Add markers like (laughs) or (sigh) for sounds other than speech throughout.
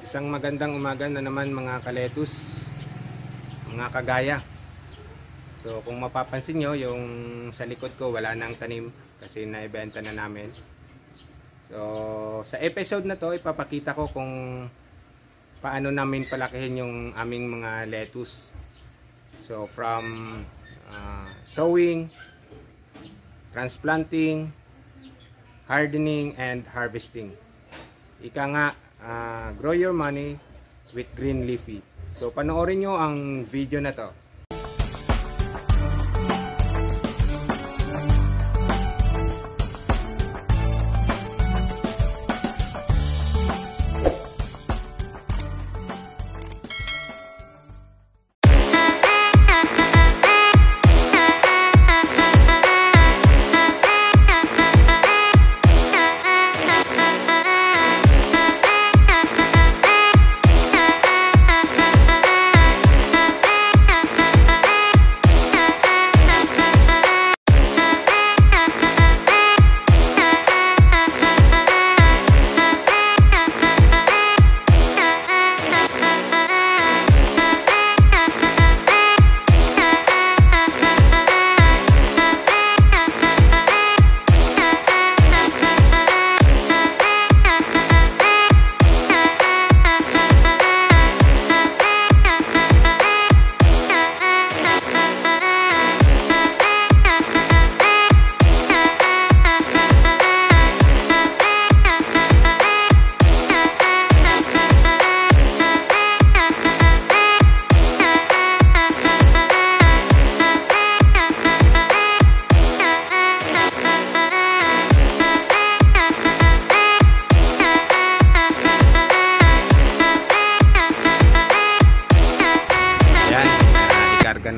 Isang magandang umaga na naman mga kaletus, mga kagaya. So kung mapapansin nyo, yung sa likod ko wala nang tanim kasi naibenta na namin. So sa episode na to, ipapakita ko kung paano namin palakihin yung aming mga lettuce. So from uh, sowing, transplanting, hardening, and harvesting. Ika nga, uh, grow your money with green leafy. So panoorin nyo ang video na to.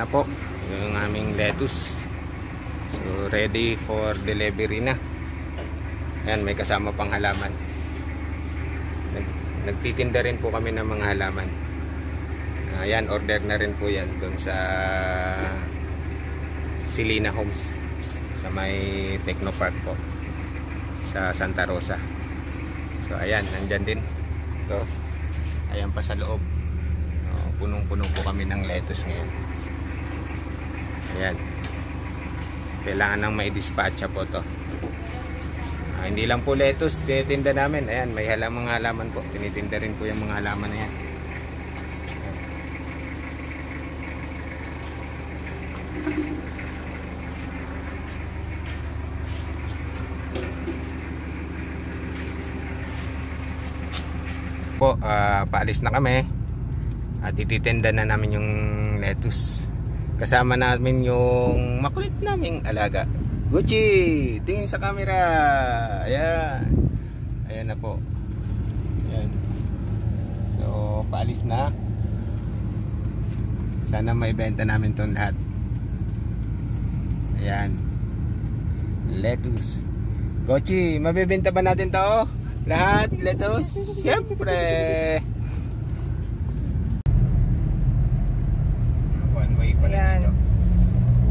Na po yung aming lettuce. So ready for delivery na. Ayan, may kasama pang halaman. Nag, nagtitinda rin po kami ng mga halaman. Ayan, order na rin po yan doon sa Silina Homes sa may Technopark po sa Santa Rosa. So ayan, nandyan din. Ito. Ayan pa sa loob. Oh, punong-puno po kami ng lettuce ngayon. Ayan. Kailangan nang may dispatcha po to. Ah, hindi lang po lettuce, tinitinda namin. Ayan, may halamang halaman po. Tinitinda rin po yung mga halaman na yan. Po, ah, paalis na kami. At ititinda na namin yung lettuce. Kasama namin yung makulit naming alaga. Gucci! Tingin sa camera! Ayan. Ayan na po. Ayan. So, paalis na. Sana may benta namin ton lahat. Ayan. Lettuce. Gucci, mabibenta ba natin to? Lahat? Lettuce? Siyempre! One way pala Ayan. dito.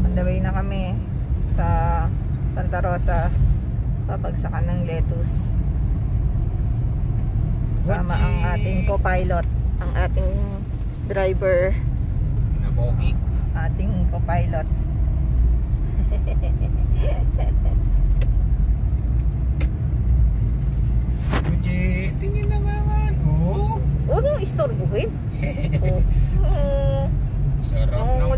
On the way na kami sa Santa Rosa. Babagsakan ng lettuce. Kasama ang ating co-pilot. Ang ating driver. Na pogi. Ating co-pilot. Gucci, tingin na naman. Oh, Huwag mong istorbuhin. oh. (laughs) Oh. sarap ng Mangungulit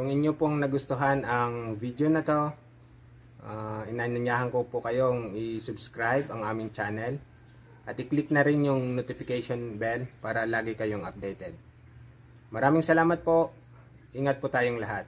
Kung inyo pong nagustuhan ang video na to, uh, inanyayahan ko po kayong i-subscribe ang aming channel at i-click na rin yung notification bell para lagi kayong updated. Maraming salamat po. Ingat po tayong lahat.